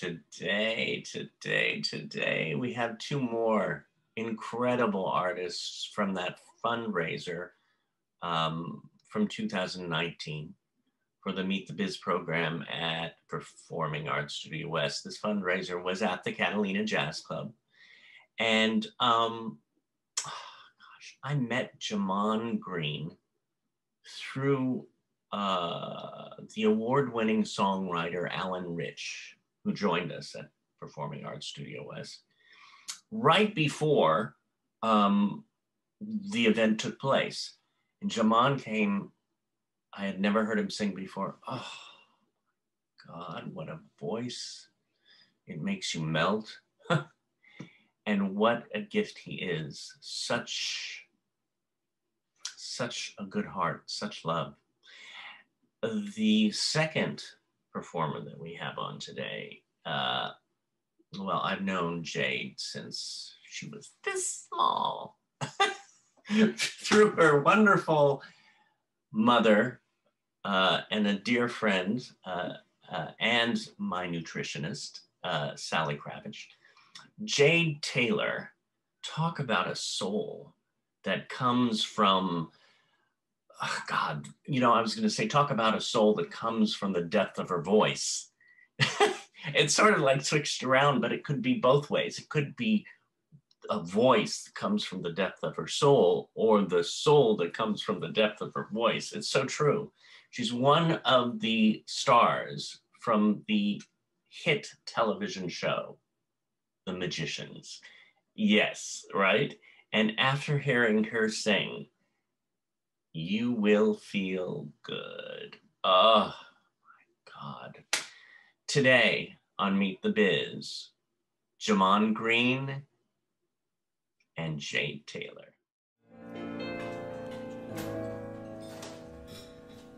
Today, today, today, we have two more incredible artists from that fundraiser um, from 2019 for the Meet the Biz program at Performing Arts Studio West. This fundraiser was at the Catalina Jazz Club. And um, oh gosh, I met Jamon Green through uh, the award-winning songwriter Alan Rich, who joined us at Performing Arts Studio West, right before um, the event took place. And Jamon came, I had never heard him sing before. Oh, God, what a voice. It makes you melt. and what a gift he is. Such, such a good heart, such love. The second performer that we have on today, uh, well, I've known Jade since she was this small. Through her wonderful mother uh, and a dear friend uh, uh and my nutritionist, uh, Sally Kravich. Jade Tailor, talk about a soul that comes from oh God, you know, I was going to say, talk about a soul that comes from the depth of her voice. it's sort of like switched around, but it could be both ways. It could be a voice that comes from the depth of her soul or the soul that comes from the depth of her voice. It's so true. She's one of the stars from the hit television show, The Magicians. Yes, right? And after hearing her sing, you will feel good. Oh my God. Today on Meet the Biz, Jamon Green and Jade Tailor.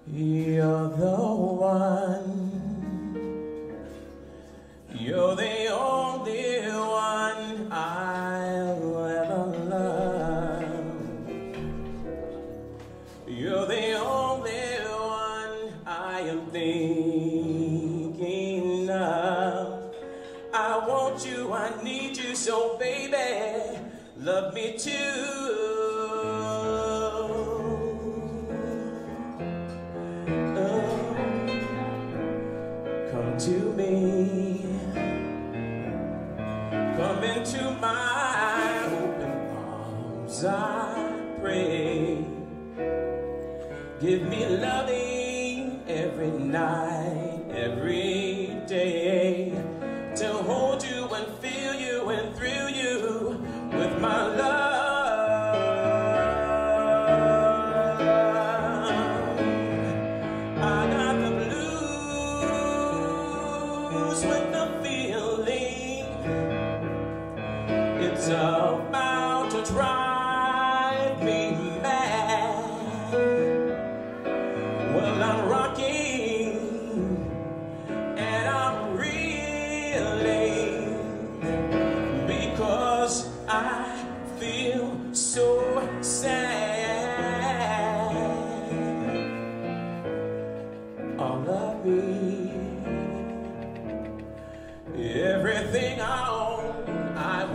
You're the one. You're the I am thinking of. I want you, I need you, so baby, love me too. Oh, come to me. Come into my open arms, I pray. Give me every night, every day. To hold you and feel you and thrill you with my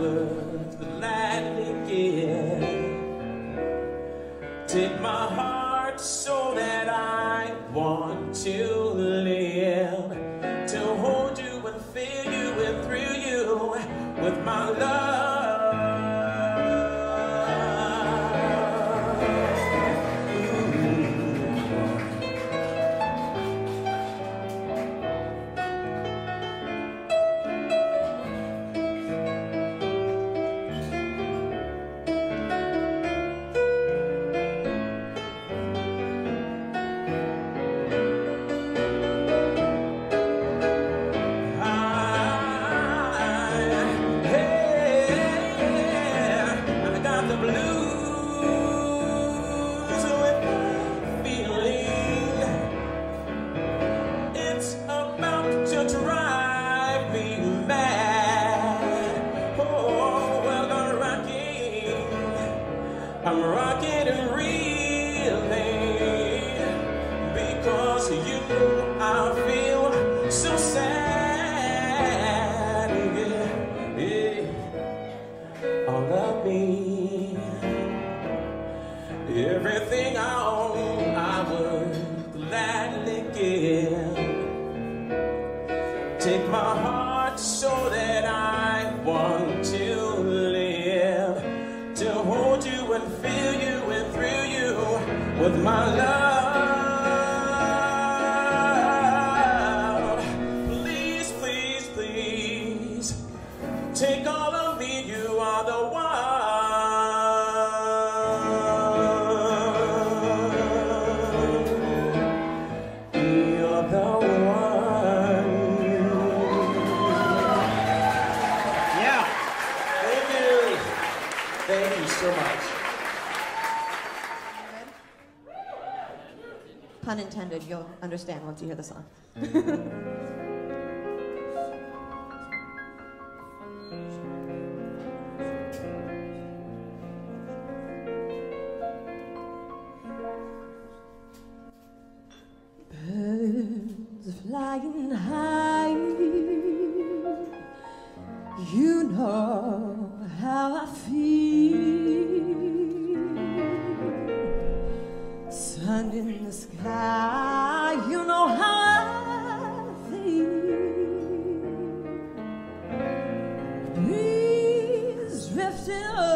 own, I would gladly give. Take my heart Thank you so much. Pun intended, you'll understand once you hear the song. Birds flying high. blessed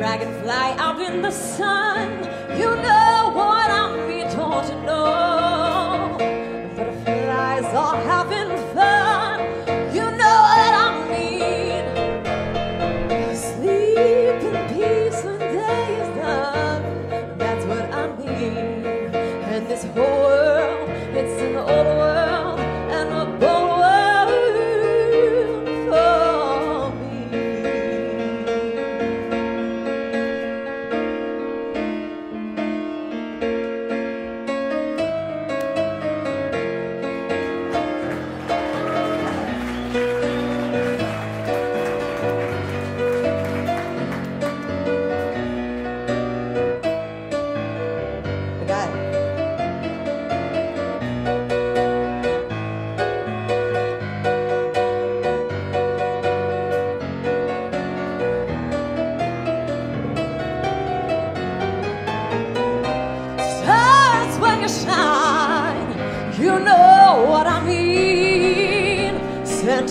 dragonfly up in the sun. You know what I'm being taught to know. Butterflies are having fun. You know what I mean. Sleep in peace when day is done. That's what I mean. And this whole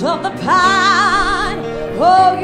of the pine. Oh,